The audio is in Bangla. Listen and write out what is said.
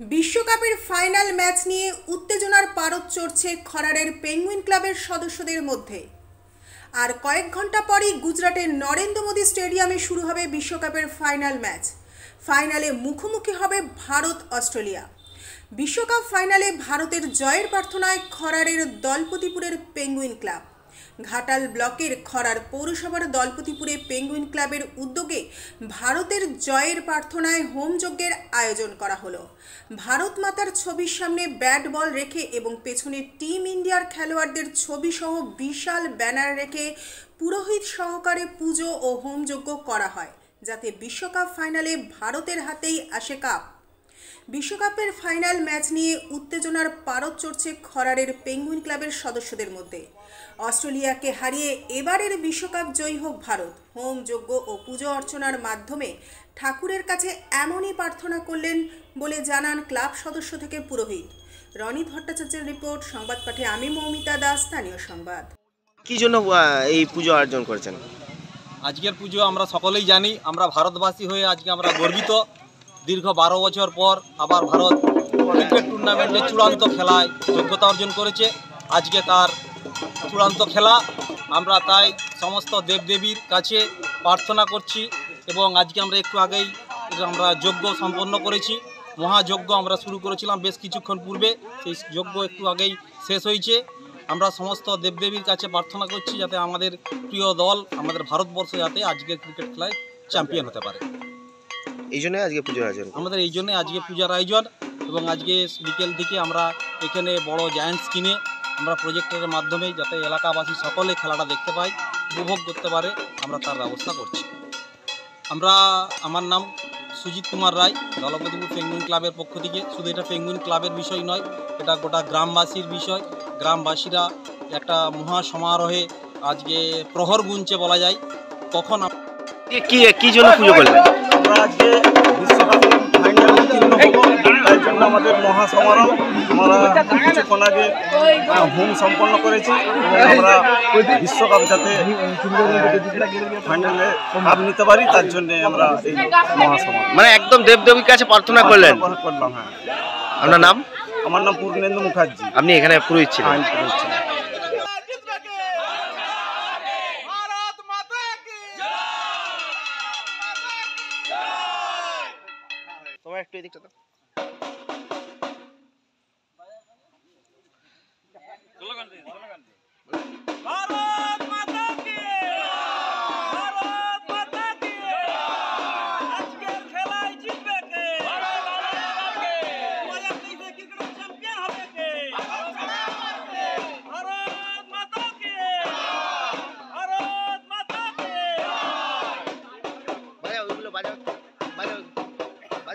বিশ্বকাপের ফাইনাল ম্যাচ নিয়ে উত্তেজনার পারদ চড়ছে খরারের পেঙ্গুইন ক্লাবের সদস্যদের মধ্যে। আর কয়েক ঘণ্টা পরই গুজরাটের নরেন্দ্র মোদী স্টেডিয়ামে শুরু হবে বিশ্বকাপের ফাইনাল ম্যাচ। ফাইনালে মুখোমুখি হবে ভারত অস্ট্রেলিয়া। বিশ্বকাপ ফাইনালে ভারতের জয়ের প্রার্থনায় খরারের দলপতিপুরের পেঙ্গুইন ক্লাব। ঘাটাল ব্লকের খরার পৌরসভার দলপতিপুরে পেঙ্গুইন ক্লাবের উদ্যোগে ভারতের জয়ের প্রার্থনায় হোমযজ্ঞের আয়োজন করা হলো। ভারত মাতার ছবির সামনে ব্যাট বল রেখে এবং পেছনে টিম ইন্ডিয়ার খেলোয়াড়দের ছবি সহ বিশাল ব্যানার রেখে পুরোহিত সহকারে পুজো ও হোমযজ্ঞ করা হয়, যাতে বিশ্বকাপ ফাইনালে ভারতের হাতেই আসে কাপ। বিশ্বকাপের ফাইনাল ম্যাচ নিয়ে উত্তেজনার পারদ চড়ছে খরারের পেঙ্গুইন ক্লাবের সদস্যদের মধ্যে। অস্ট্রেলিয়াকে হারিয়ে এবারের বিশ্বকাপ জয়ী হোক ভারত। হোম যজ্ঞ ও পুজো অর্চনার মাধ্যমে ঠাকুরের কাছে এমনই প্রার্থনা করলেন বলে জানান ক্লাব সদস্য থেকে পুরোহিত। রনিত ভট্টাচার্যের রিপোর্ট সংবাদ পাঠে আমি মৌমিতা দাস স্থানীয় সংবাদ। কি জন্য এই পুজো অর্জন করেছেন? আজকের পুজো আমরা সকলেই জানি আমরা ভারতবাসী হয়ে আজকে আমরা গর্বিত। দীর্ঘ বারো বছর পর আবার ভারত ক্রিকেট টুর্নামেন্টে চূড়ান্ত খেলায় যোগ্যতা অর্জন করেছে। আজকে তার চূড়ান্ত খেলা। আমরা তাই সমস্ত দেবদেবীর কাছে প্রার্থনা করছি এবং আজকে আমরা একটু আগেই আমরা যজ্ঞ সম্পন্ন করেছি। মহাযজ্ঞ আমরা শুরু করেছিলাম বেশ কিছুক্ষণ পূর্বে। সেই যজ্ঞ একটু আগেই শেষ হয়েছে। আমরা সমস্ত দেবদেবীর কাছে প্রার্থনা করছি যাতে আমাদের প্রিয় দল, আমাদের ভারতবর্ষ যাতে আজকের ক্রিকেট খেলায় চ্যাম্পিয়ন হতে পারে। এই জন্য আজকে পুজোর আয়োজন আমাদের এই জন্যে আজকে পূজার আয়োজন এবং আজকে বিকেল থেকে আমরা এখানে বড় জায়ান্টস কিনে আমরা প্রজেক্টরের মাধ্যমে যাতে এলাকাবাসী সকলে খেলাটা দেখতে পায় উপভোগ করতে পারে আমরা তার ব্যবস্থা করছি। আমরা আমার নাম সুজিত কুমার রায় দলপতিপুর পেঙ্গুইন ক্লাবের পক্ষ থেকে। শুধু এটা পেঙ্গুইন ক্লাবের বিষয় নয় এটা গোটা গ্রামবাসীর বিষয়। গ্রামবাসীরা একটা মহা সমারোহে আজকে প্রহর গুনছে বলা যায়। তখন আম- কি কি কি জন্য পুজো করলেন? আমরা আজকে বিশ্বকাপ ফাইনাল উত্তীর্ণ হব। তাই জন্য আমাদের মহাসমারোহ আমরা কিছুক্ষণ আগে হোম সম্পন্ন করেছি এবং আমরা বিশ্বকাপ যাতে ফাইনালে কাপ নিতে পারি তার জন্য আমরা এই মহাসমারোহ। মানে একদম দেবদেবীর কাছে প্রার্থনা করলেন? করলাম হ্যাঁ। আপনার নাম? আমার নাম পূর্ণেন্দু মুখার্জি। আপনি এখানে পুরোহিত ছিলেন। একটু এদিকটা দাও। ভারত মাতা